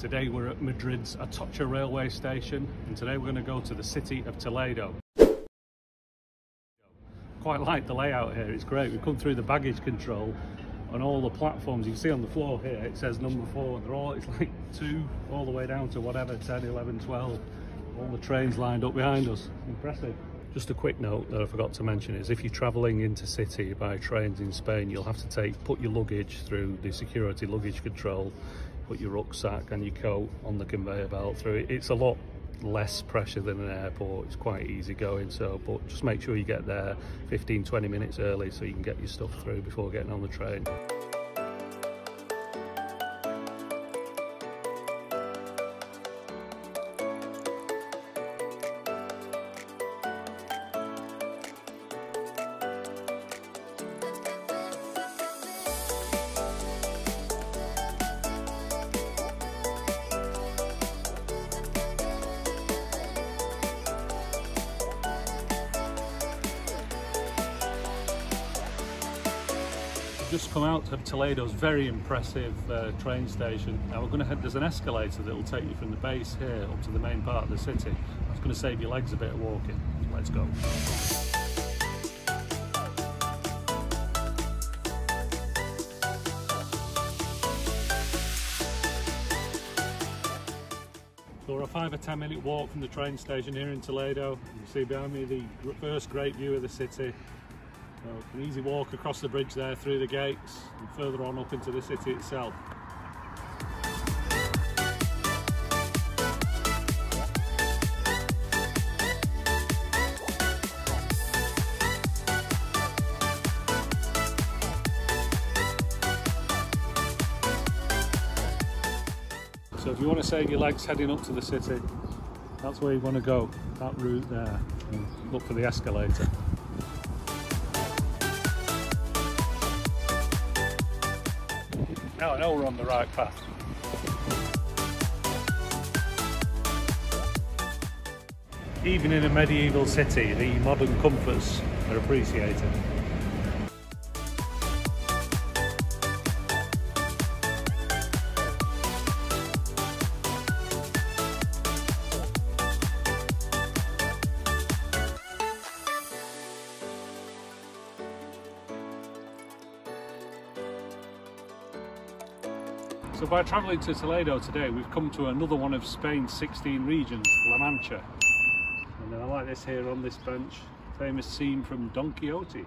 Today we're at Madrid's Atocha railway station and today we're going to go to the city of Toledo. Quite like the layout here, it's great. We've come through the baggage control on all the platforms. You can see on the floor here it says number four and they're all it's like two all the way down to whatever 10 11 12 all the trains lined up behind us. Impressive. Just a quick note that I forgot to mention is if you're travelling into city by trains in Spain, you'll have to take put your luggage through the security luggage control, put your rucksack and your coat on the conveyor belt through it. It's a lot less pressure than an airport. It's quite easy going. So, but just make sure you get there 15, 20 minutes early so you can get your stuff through before getting on the train. Just come out of Toledo's very impressive uh, train station. Now we're going to head, there's an escalator that will take you from the base here up to the main part of the city. That's going to save your legs a bit of walking. Let's go. So we're a five or ten minute walk from the train station here in Toledo. You see behind me the first great view of the city. So an easy walk across the bridge there through the gates and further on up into the city itself. So if you want to save your legs heading up to the city, that's where you want to go, that route there, and look for the escalator. Know we're on the right path. Even in a medieval city, the modern comforts are appreciated. So by travelling to Toledo today, we've come to another one of Spain's 16 regions, La Mancha. And I like this here on this bench, famous scene from Don Quixote.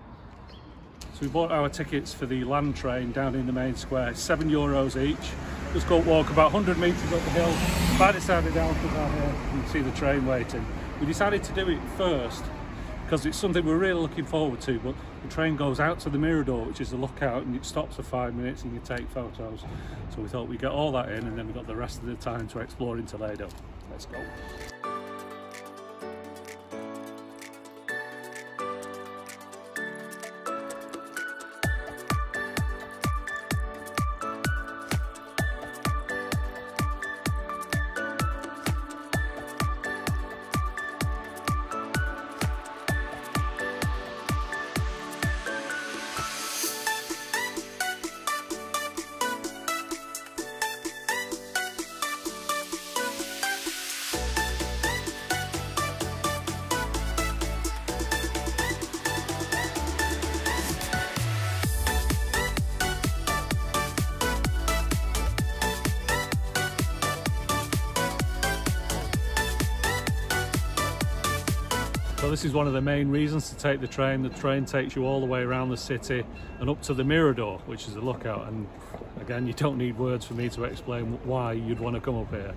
So we bought our tickets for the land train down in the main square, seven euros each. Just go walk about 100 metres up the hill. By the side of down down here, you can see the train waiting. We decided to do it first because it's something we're really looking forward to but the train goes out to the Mirador which is the lookout and it stops for five minutes and you take photos. So we thought we'd get all that in and then we've got the rest of the time to explore in Toledo let's go So this is one of the main reasons to take the train. The train takes you all the way around the city and up to the Mirador, which is a lookout. And again, you don't need words for me to explain why you'd want to come up here.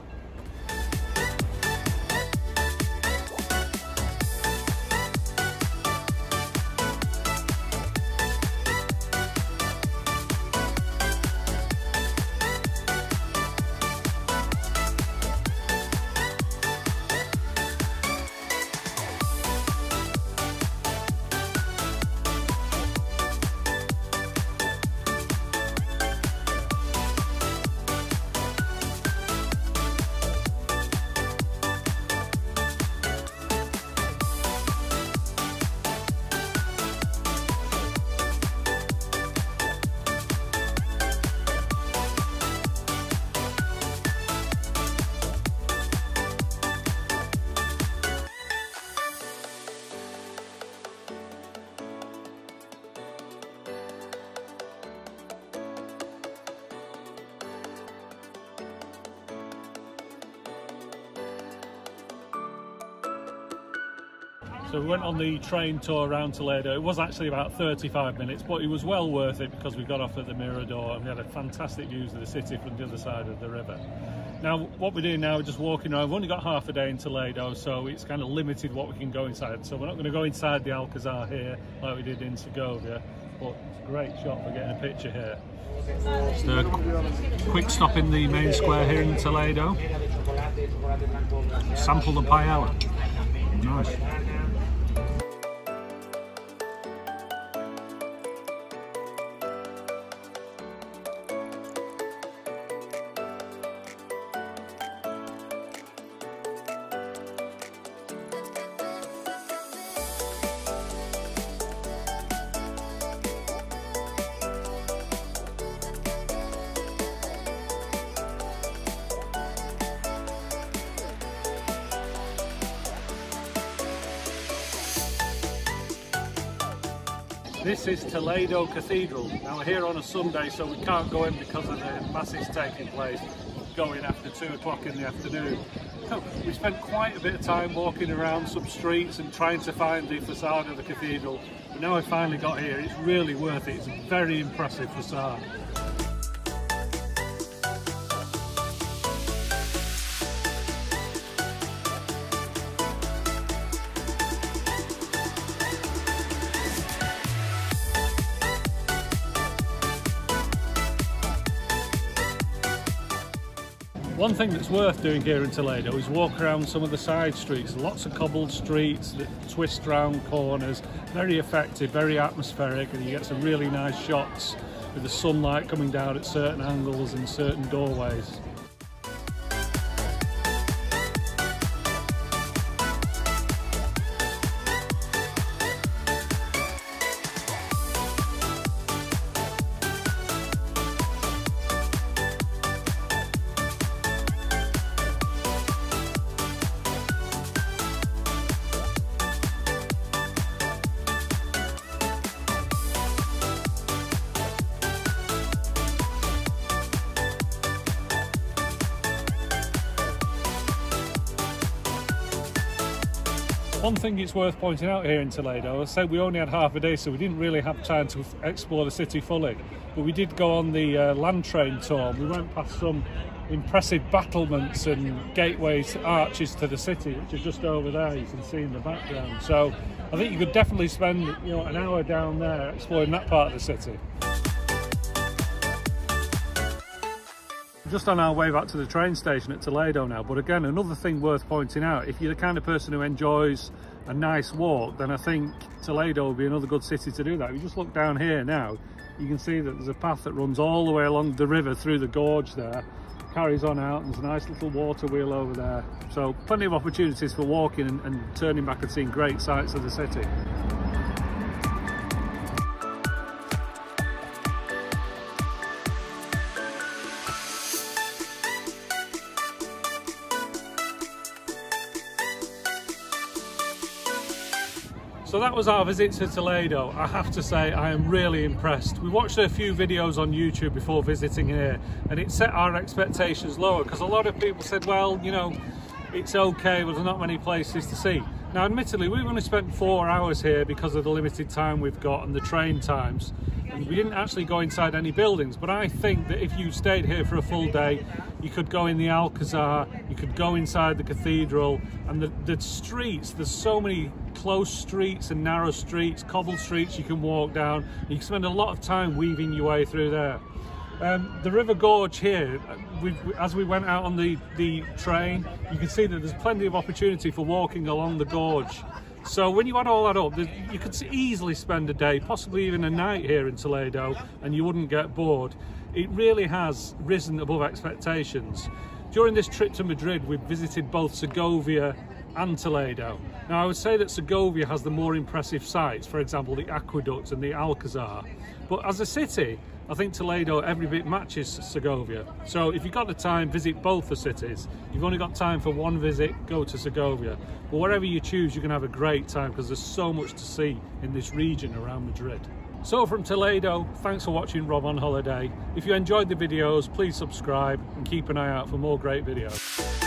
So we went on the train tour around Toledo. It was actually about 35 minutes, but it was well worth it because we got off at the Mirador and we had a fantastic views of the city from the other side of the river. Now, what we're doing now, we're just walking around. We've only got half a day in Toledo, so it's kind of limited what we can go inside. So we're not going to go inside the Alcazar here like we did in Segovia, but great shot for getting a picture here. Just a quick stop in the main square here in Toledo. Sample the paella. Nice. This is Toledo Cathedral. Now we're here on a Sunday so we can't go in because of the masses taking place going after 2 o'clock in the afternoon. So we spent quite a bit of time walking around some streets and trying to find the facade of the cathedral. But now I finally got here, it's really worth it. It's a very impressive facade. One thing that's worth doing here in Toledo is walk around some of the side streets. Lots of cobbled streets that twist round corners. Very effective, very atmospheric, and you get some really nice shots with the sunlight coming down at certain angles and certain doorways. One thing it's worth pointing out here in Toledo, I said we only had half a day, so we didn't really have time to explore the city fully. But we did go on the uh, land train tour. We went past some impressive battlements and gateways, arches to the city, which are just over there. You can see in the background. So I think you could definitely spend you know an hour down there exploring that part of the city. Just on our way back to the train station at Toledo now but again another thing worth pointing out if you're the kind of person who enjoys a nice walk then I think Toledo will be another good city to do that. If you just look down here now you can see that there's a path that runs all the way along the river through the gorge there carries on out there's a nice little water wheel over there so plenty of opportunities for walking and, and turning back and seeing great sights of the city. So that was our visit to Toledo. I have to say I am really impressed. We watched a few videos on YouTube before visiting here and it set our expectations lower because a lot of people said, well, you know, it's okay, but there's not many places to see. Now, admittedly, we've only spent four hours here because of the limited time we've got and the train times. We didn't actually go inside any buildings, but I think that if you stayed here for a full day, you could go in the Alcazar, you could go inside the cathedral, and the, the streets, there's so many close streets and narrow streets, cobbled streets you can walk down. You can spend a lot of time weaving your way through there. Um, the River Gorge here, as we went out on the, the train, you can see that there's plenty of opportunity for walking along the gorge. So when you add all that up, you could easily spend a day, possibly even a night here in Toledo, and you wouldn't get bored. It really has risen above expectations. During this trip to Madrid, we visited both Segovia and Toledo. Now I would say that Segovia has the more impressive sites, for example the aqueduct and the Alcazar. But as a city, I think Toledo every bit matches Segovia. So if you've got the time, visit both the cities. You've only got time for one visit, go to Segovia. But wherever you choose, you can have a great time because there's so much to see in this region around Madrid. So from Toledo, thanks for watching Rob on Holiday. If you enjoyed the videos, please subscribe and keep an eye out for more great videos.